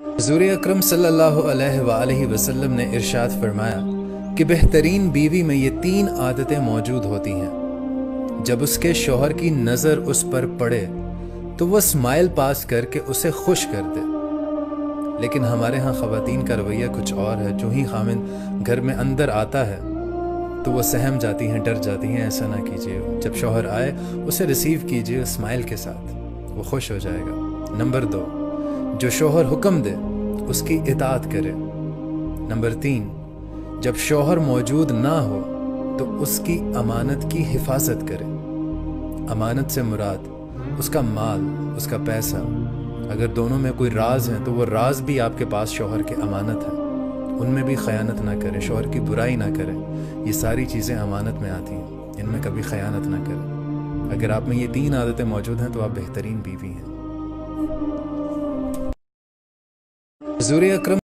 हजूर अक्रम वसल्लम ने इरशाद फरमाया कि बेहतरीन बीवी में ये तीन आदतें मौजूद होती हैं। जब उसके शोहर की नज़र उस पर पड़े तो वह स्माइल पास करके उसे खुश कर दे। लेकिन हमारे यहाँ ख़वातीन का रवैया कुछ और है। जो ही खामिन घर में अंदर आता है तो वो सहम जाती हैं, डर जाती हैं, ऐसा ना कीजिए। जब शोहर आए, उसे रिसीव कीजिए स्माइल के साथ। वो खुश हो जाएगा। नंबर दो जो शोहर हुक्म दे, उसकी इतात करे। नंबर तीन, जब शोहर मौजूद ना हो तो उसकी अमानत की हिफाजत करे। अमानत से मुराद, उसका माल, उसका पैसा। अगर दोनों में कोई राज है तो वो राज भी आपके पास शोहर के अमानत है। उनमें भी ख़यानत ना करे, शोहर की बुराई ना करे। ये सारी चीज़ें अमानत में आती हैं, इनमें कभी ख़यानत ना करें। अगर आप में ये तीन आदतें मौजूद हैं तो आप बेहतरीन बीवी हैं। हजूर अक्रम